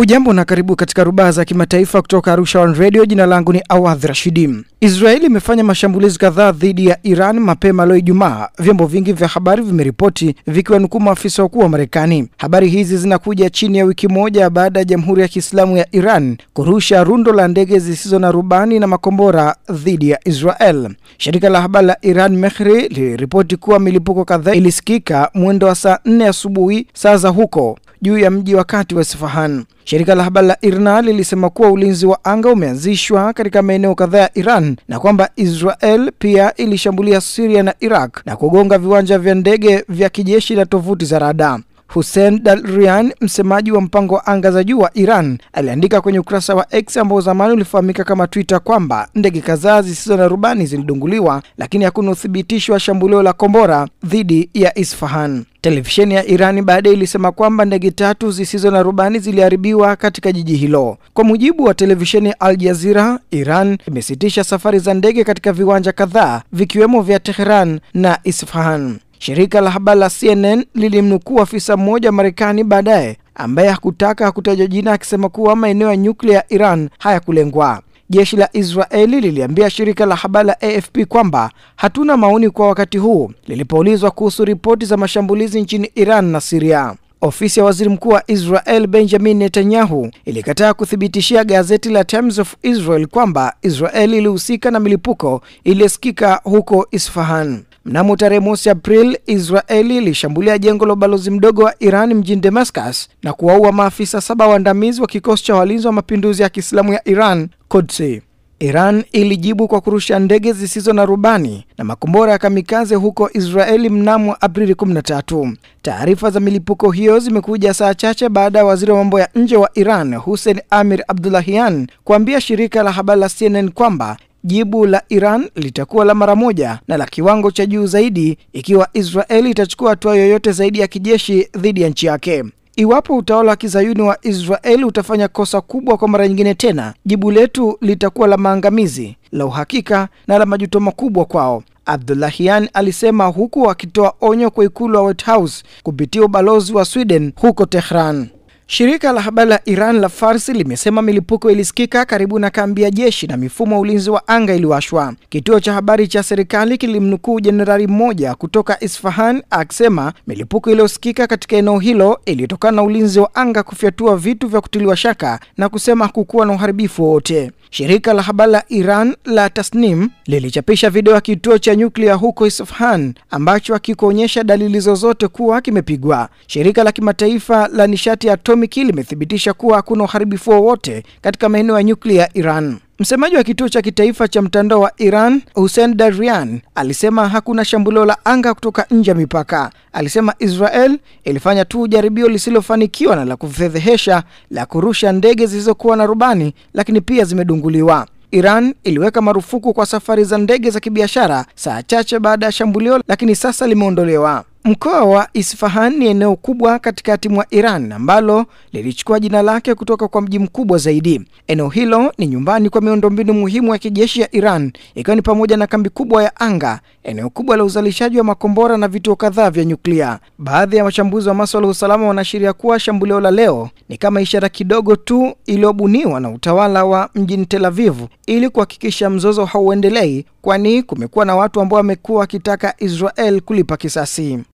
Hujambo na karibu katika rubaa za kimataifa kutoka Arusha One Radio. Jina langu ni Awadh rashidim Israeli imefanya mashambulizi kadhaa dhidi ya Iran mapema leo Ijumaa, vyombo vingi vya habari vimeripoti vikiwa vikiwanukuu maafisa wakuu wa Marekani. Habari hizi zinakuja chini ya wiki moja baada ya Jamhuri ya Kiislamu ya Iran kurusha rundo la ndege zisizo na rubani na makombora dhidi ya Israel. Shirika la habari la Iran Mehri liliripoti kuwa milipuko kadhaa ilisikika mwendo wa saa nne asubuhi saa za huko juu ya mji wakati wa Isfahan. Shirika la habari la IRNA lilisema kuwa ulinzi wa anga umeanzishwa katika maeneo kadhaa ya Iran na kwamba Israel pia ilishambulia Syria na Iraq na kugonga viwanja vya ndege vya kijeshi na tovuti za rada. Hussein Dalrian, msemaji wa mpango wa anga za juu wa Iran, aliandika kwenye ukurasa wa X ambao zamani ulifahamika kama Twitter kwamba ndege kadhaa zisizo na rubani zilidunguliwa, lakini hakuna uthibitisho wa shambulio la kombora dhidi ya Isfahan. Televisheni ya Irani baadaye ilisema kwamba ndege tatu zisizo na rubani ziliharibiwa katika jiji hilo. Kwa mujibu wa televisheni ya Al Jazeera, Iran imesitisha safari za ndege katika viwanja kadhaa vikiwemo vya Tehran na Isfahan. Shirika la habari la CNN lilimnukuu afisa mmoja wa Marekani baadaye ambaye hakutaka kutajwa jina akisema kuwa maeneo ya nyuklia ya Iran hayakulengwa. Jeshi la Israeli liliambia shirika la habari la AFP kwamba hatuna maoni kwa wakati huu lilipoulizwa kuhusu ripoti za mashambulizi nchini Iran na Siria. Ofisi ya waziri mkuu wa Israel Benjamin Netanyahu ilikataa kuthibitishia gazeti la Times of Israel kwamba Israel ilihusika na milipuko iliyosikika huko Isfahan. Mnamo tarehe mosi Aprili, Israeli ilishambulia jengo la ubalozi mdogo wa Iran mjini Damascus na kuwaua maafisa saba waandamizi wa kikosi cha walinzi wa mapinduzi ya Kiislamu ya Iran Kodsi. Iran ilijibu kwa kurusha ndege zisizo na rubani na makombora ya kamikaze huko Israeli mnamo Aprili 13. Taarifa za milipuko hiyo zimekuja saa chache baada ya waziri wa mambo ya nje wa Iran Hussein Amir Abdullahian kuambia shirika la habari la CNN kwamba jibu la Iran litakuwa la mara moja na la kiwango cha juu zaidi ikiwa Israeli itachukua hatua yoyote zaidi ya kijeshi dhidi ya nchi yake. Iwapo utawala wa kizayuni wa Israeli utafanya kosa kubwa kwa mara nyingine tena, jibu letu litakuwa la maangamizi, la uhakika na la majuto makubwa kwao, Abdullahian alisema huku akitoa onyo kwa ikulu wa White House kupitia ubalozi wa Sweden huko Tehran. Shirika la habari la Iran la Farsi limesema milipuko ilisikika karibu na kambi ya jeshi na mifumo ya ulinzi wa anga iliwashwa. Kituo cha habari cha serikali kilimnukuu jenerali mmoja kutoka Isfahan akisema milipuko iliyosikika katika eneo hilo ilitokana na ulinzi wa anga kufyatua vitu vya kutiliwa shaka na kusema hakukuwa na uharibifu wowote. Shirika la habari la Iran la Tasnim lilichapisha video ya kituo cha nyuklia huko Isfahan ambacho hakikuonyesha dalili zozote kuwa kimepigwa. Shirika la kimataifa la nishati ya atomiki limethibitisha kuwa hakuna uharibifu wowote katika maeneo ya nyuklia ya Iran. Msemaji wa kituo cha kitaifa cha mtandao wa Iran, Hussein Darian, alisema hakuna shambulio la anga kutoka nje ya mipaka. Alisema Israel ilifanya tu jaribio lisilofanikiwa na la kufedhehesha la kurusha ndege zilizokuwa na rubani, lakini pia zimedunguliwa. Iran iliweka marufuku kwa safari za ndege za kibiashara saa chache baada ya shambulio, lakini sasa limeondolewa. Mkoa wa Isfahan ni eneo kubwa katikati mwa Iran ambalo lilichukua jina lake kutoka kwa mji mkubwa zaidi. Eneo hilo ni nyumbani kwa miundombinu muhimu ya kijeshi ya Iran, ikiwa ni pamoja na kambi kubwa ya anga, eneo kubwa la uzalishaji wa makombora na vituo kadhaa vya nyuklia. Baadhi ya wachambuzi wa masuala ya usalama wanaashiria kuwa shambulio la leo ni kama ishara kidogo tu iliyobuniwa na utawala wa mjini Tel Aviv ili kuhakikisha mzozo hauendelei, kwani kumekuwa na watu ambao wamekuwa wakitaka Israel kulipa kisasi.